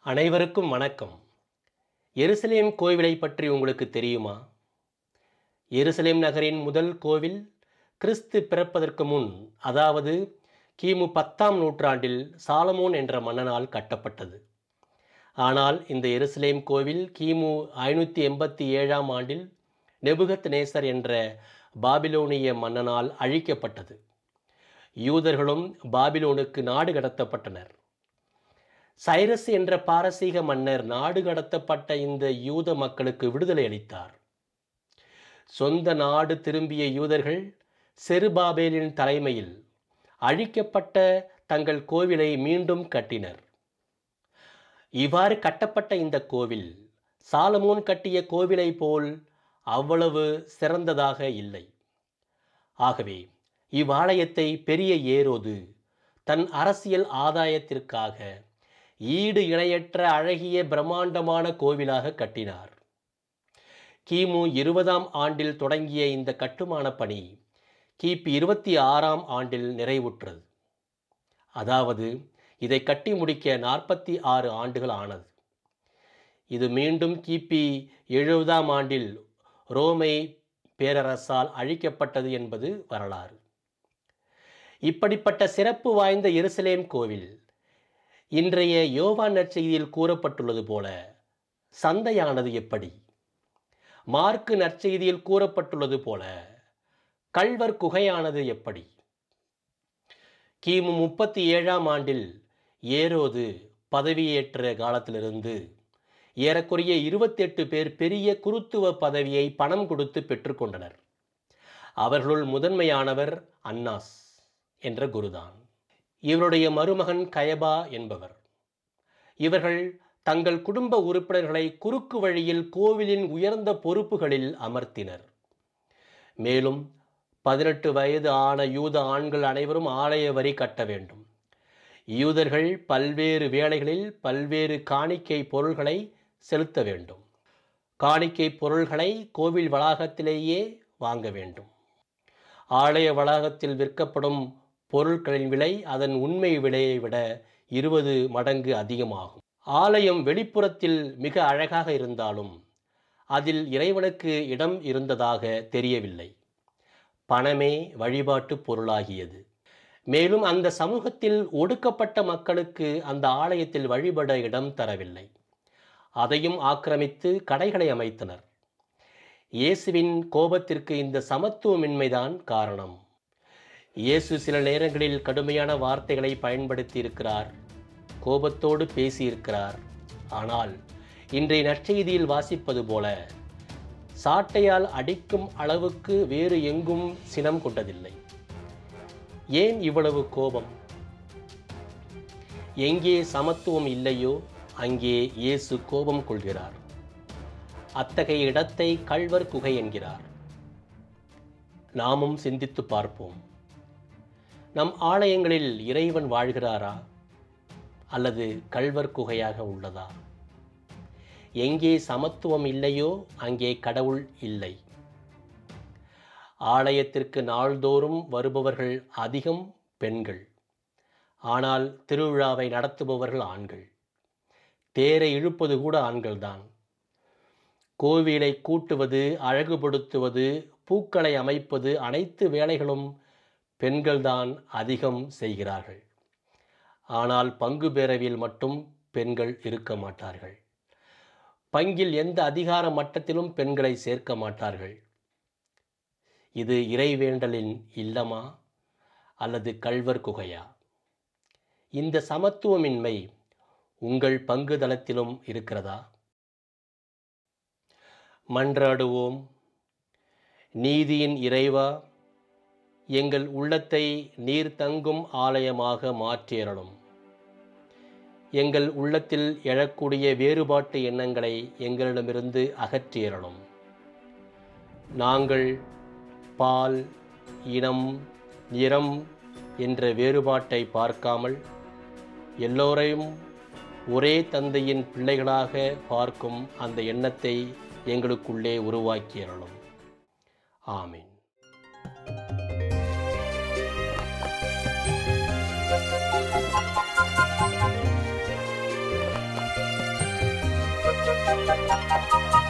அனைவருக்கும் வணக்கம். எருசலேம் கோவிலை பற்றி உங்களுக்கு தெரியுமா? எருசலேம் நகரின் முதல் கோவில் கிறிஸ்து பிறப்பதற்கு முன் அதாவது கிமு பத்தாம் நூற்றாண்டில் சாலமோன் என்ற மன்னனால் கட்டப்பட்டது. ஆனால் இந்த எருசலேம் கோவில் கிமு ஐநூற்றி எண்பத்தி ஏழாம் ஆண்டில் நெபுகத் நேசர் என்ற பாபிலோனிய மன்னனால் அழிக்கப்பட்டது. யூதர்களும் பாபிலோனுக்கு நாடு கடத்தப்பட்டனர். சைரஸ் என்ற பாரசீக மன்னர் நாடு கடத்தப்பட்ட இந்த யூத மக்களுக்கு விடுதலை அளித்தார். சொந்த நாடு திரும்பிய யூதர்கள் செருபாபேலின் தலைமையில் அழிக்கப்பட்ட தங்கள் கோவிலை மீண்டும் கட்டினர். இவ்வாறு கட்டப்பட்ட இந்த கோவில் சாலமோன் கட்டிய கோவிலை போல் அவ்வளவு சிறந்ததாக இல்லை. ஆகவே இவ்வாலயத்தை பெரிய ஏரோது. தன் அரசியல் ஆதாயத்திற்காக ஈடு இணையற்ற அழகிய பிரம்மாண்டமான கோவிலாக கட்டினார். கிமு இருபதாம் ஆண்டில் தொடங்கிய இந்த கட்டுமான பணி கிபி இருபத்தி ஆறாம் ஆண்டில் நிறைவுற்றது. அதாவது இதை கட்டி முடிக்க நாற்பத்தி ஆறு ஆண்டுகள் ஆனது. இது மீண்டும் கிபி எழுபதாம் ஆண்டில் ரோமை பேரரசால் அழிக்கப்பட்டது என்பது வரலாறு. இப்படிப்பட்ட சிறப்பு வாய்ந்த எருசலேம் கோவில். இன்றைய யோவான் நற்செய்தியில் கூறப்பட்டுள்ளது போல சந்தையானது எப்படி? மார்க்கு நற்செய்தியில் கூறப்பட்டுள்ளது போல கல்வர் குகையானது எப்படி? கிமு முப்பத்தி ஏழாம் ஆண்டில் ஏரோது பதவியேற்ற காலத்திலிருந்து ஏறக்குறைய இருபத்தெட்டு பேர் பெரிய குருத்துவ பதவியை பணம் கொடுத்து பெற்றுக்கொண்டனர் அவர்களுள் முதன்மையானவர் அன்னாஸ். என்ற குருதான். இவருடைய மருமகன் கயபா என்பவர். இவர்கள் தங்கள் குடும்ப உறுப்பினர்களை குறுக்கு வழியில் கோவிலின் உயர்ந்த பொறுப்புகளில் அமர்த்தினர். மேலும் பதினெட்டு வயது ஆன யூத ஆண்கள் அனைவரும் ஆலய வரி கட்ட வேண்டும். யூதர்கள் பல்வேறு வேளைகளில் பல்வேறு காணிக்கை பொருள்களை செலுத்த வேண்டும். காணிக்கை பொருள்களை கோவில் வளாகத்திலேயே வாங்க வேண்டும். ஆலய வளாகத்தில் விற்கப்படும் பொருட்களின் விலை அதன் உண்மை விலையை விட இருபது மடங்கு அதிகமாகும். ஆலயம் வெளிப்புறத்தில் மிக அழகாக இருந்தாலும் அதில் இறைவனுக்கு இடம் இருந்ததாக தெரியவில்லை. பணமே வழிபாட்டு பொருளாகியது. மேலும் அந்த சமூகத்தில் ஒடுக்கப்பட்ட மக்களுக்கு அந்த ஆலயத்தில் வழிபட இடம் தரவில்லை. அதையும் ஆக்கிரமித்து கடைகளை அமைத்தனர். இயேசுவின் கோபத்திற்கு இந்த சமத்துவமின்மைதான் காரணம். இயேசு சில நேரங்களில் கடுமையான வார்த்தைகளை பயன்படுத்தி இருக்கிறார் கோபத்தோடு பேசியிருக்கிறார். ஆனால் இன்றைய நற்செய்தியில் வாசிப்பது போல சாட்டையால் அடிக்கும் அளவுக்கு வேறு எங்கும் சினம் கொண்டதில்லை. ஏன் இவ்வளவு கோபம்? எங்கே சமத்துவம் இல்லையோ அங்கே இயேசு கோபம் கொள்கிறார். அத்தகைய இடத்தை கள்வர் குகை என்கிறார். நாமும் சிந்தித்து பார்ப்போம். நம் ஆலயங்களில் இறைவன் வாழ்கிறாரா? அல்லது கல்வர் குகையாக உள்ளதா? எங்கே சமத்துவம் இல்லையோ அங்கே கடவுள் இல்லை. ஆலயத்திற்கு நாள்தோறும் வருபவர்கள் அதிகம் பெண்கள். ஆனால் திருவிழாவை நடத்துபவர்கள் ஆண்கள். தேரை இழுப்பது கூட ஆண்கள்தான். கோவிலை கூட்டுவது அழகுபடுத்துவது பூக்களை அமைப்பது அனைத்து வேலைகளும் பெண்கள்தான் அதிகம் செய்கிறார்கள். ஆனால் பங்கு பேரவையில் மட்டும் பெண்கள் இருக்க மாட்டார்கள். பங்கில் எந்த அதிகார மட்டத்திலும் பெண்களை சேர்க்க மாட்டார்கள். இது இறைவேண்டலின் இல்லமா அல்லது கல்வர் குகையா? இந்த சமத்துவமின்மை உங்கள் பங்கு தளத்திலும் இருக்கிறதா? மன்றாடுவோம். நீதியின் இறைவா எங்கள் உள்ளத்தை நீர் தங்கும் ஆலயமாக மாற்றியறலும் எங்கள் உள்ளத்தில் எழக்கூடிய வேறுபாட்டு எண்ணங்களை எங்களிடமிருந்து அகற்றியறலும் நாங்கள் பால் இனம் நிறம் என்ற வேறுபாட்டை பார்க்காமல் எல்லோரையும் ஒரே தந்தையின் பிள்ளைகளாக பார்க்கும் அந்த எண்ணத்தை எங்களுக்குள்ளே உருவாக்கியறலும் ஆமீன். Música